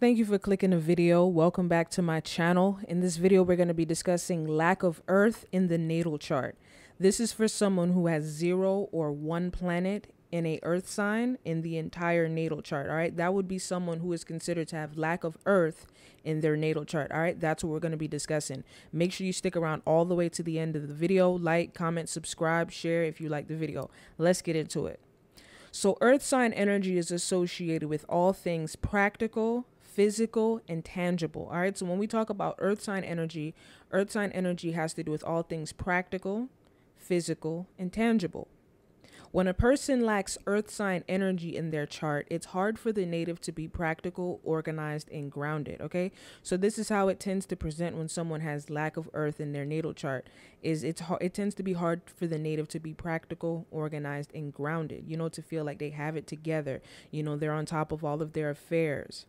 Thank you for clicking the video. Welcome back to my channel. In this video, we're going to be discussing lack of Earth in the natal chart. This is for someone who has zero or one planet in a Earth sign in the entire natal chart. All right, that would be someone who is considered to have lack of Earth in their natal chart. All right, that's what we're going to be discussing. Make sure you stick around all the way to the end of the video. Like, comment, subscribe, share if you like the video. Let's get into it. So, Earth sign energy is associated with all things practical, physical and tangible. All right. So when we talk about earth sign energy, earth sign energy has to do with all things practical, physical, and tangible. When a person lacks earth sign energy in their chart, it's hard for the native to be practical, organized, and grounded. Okay, so this is how it tends to present when someone has lack of earth in their natal chart. Is it's it tends to be hard for the native to be practical, organized, and grounded. You know, to feel like they have it together. You know, they're on top of all of their affairs.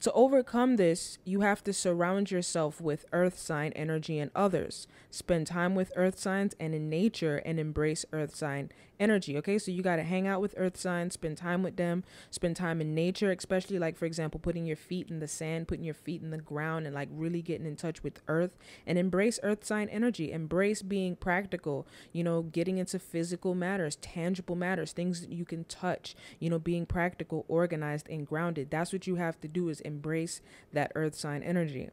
To overcome this, you have to surround yourself with earth sign energy and others. Spend time with earth signs and in nature and embrace earth sign energy. Okay, so you got to hang out with earth signs, spend time with them, spend time in nature, especially like, for example, putting your feet in the sand, putting your feet in the ground, and like really getting in touch with earth and embrace earth sign energy. Embrace being practical, you know, getting into physical matters, tangible matters, things that you can touch, you know, being practical, organized, and grounded. That's what you have to do is embrace that earth sign energy.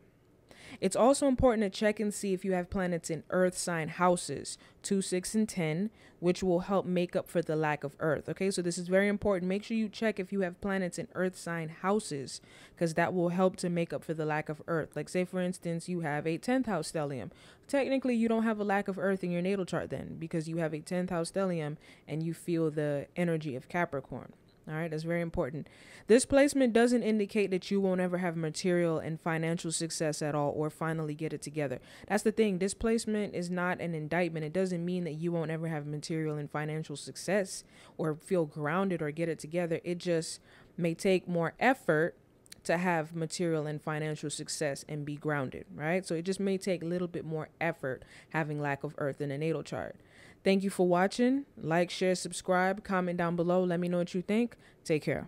It's also important to check and see if you have planets in earth sign houses 2, 6, and 10, which will help make up for the lack of earth. Okay, so this is very important. Make sure you check if you have planets in earth sign houses because that will help to make up for the lack of earth. Like, say, for instance, you have a 10th house stellium. Technically, you don't have a lack of earth in your natal chart then because you have a 10th house stellium and you feel the energy of Capricorn. All right, that's very important. This placement doesn't indicate that you won't ever have material and financial success at all or finally get it together. That's the thing. This placement is not an indictment. It doesn't mean that you won't ever have material and financial success or feel grounded or get it together. It just may take more effort to have material and financial success and be grounded, right? So it just may take a little bit more effort having lack of earth in a natal chart. Thank you for watching. Like, share, subscribe, comment down below. Let me know what you think. Take care.